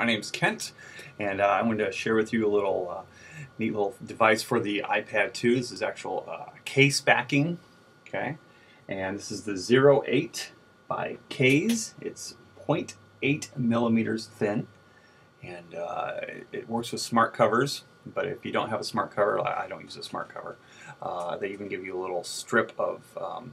My name's Kent, and uh, I wanted to share with you a little uh, neat little device for the iPad 2. This is actual uh, case backing, okay? And this is the 08 by CAZE. It's 0.8 millimeters thin, and uh, it works with smart covers. But if you don't have a smart cover, I don't use a smart cover. Uh, they even give you a little strip of um,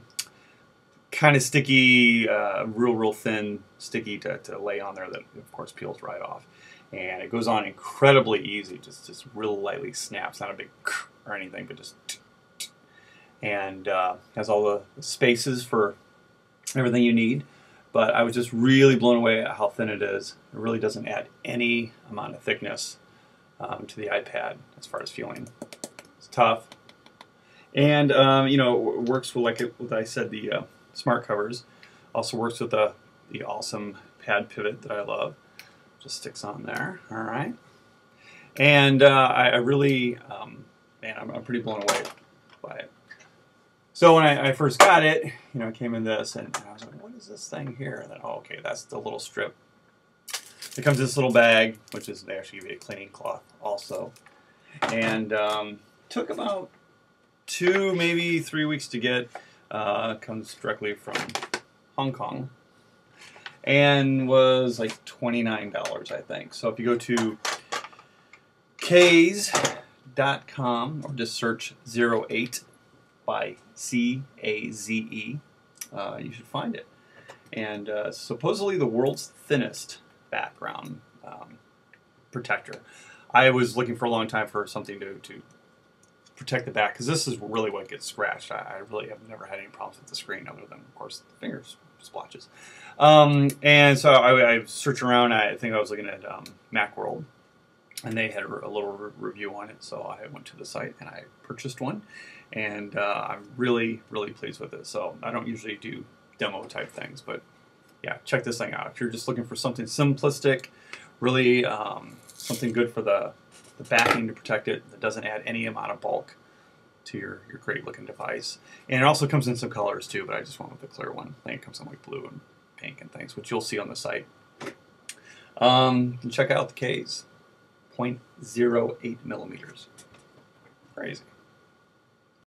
kind of sticky, uh, real, real thin, sticky to, to lay on there that, of course, peels right off. And it goes on incredibly easy, just, just real lightly snaps, not a big or anything, but just and uh, has all the spaces for everything you need. But I was just really blown away at how thin it is. It really doesn't add any amount of thickness um, to the iPad as far as feeling. It's tough, and um, you know works with like, it, I said the uh, smart covers. Also works with the, the awesome pad pivot that I love. Just sticks on there, all right. And uh, I, I, really, um, man, I'm, I'm, pretty blown away by it. So when I, I, first got it, you know, it came in this, and I was like, what is this thing here? And then, oh, okay, that's the little strip. It comes in this little bag, which is, they actually give you a cleaning cloth also. And um, took about two, maybe three weeks to get. Uh, comes directly from Hong Kong and was like $29, I think. So if you go to caze.com or just search 08 by C A Z E, uh, you should find it. And uh, supposedly the world's thinnest background um, protector. I was looking for a long time for something to, to protect the back because this is really what gets scratched. I, I, really have never had any problems with the screen other than, of course, the fingers splotches. Um, and so I, I searched around. I think I was looking at um, Macworld, and they had a, a little re review on it. So I went to the site and I purchased one, and uh, I'm really, really pleased with it. So I don't usually do demo type things, but yeah, check this thing out. If you're just looking for something simplistic, really um, something good for the the backing to protect it that doesn't add any amount of bulk to your, your great looking device. And it also comes in some colors too, but I just went with the clear one. I think it comes in like blue and pink and things, which you'll see on the site. Um, check out the CAZE, 0.08 millimeters. Crazy.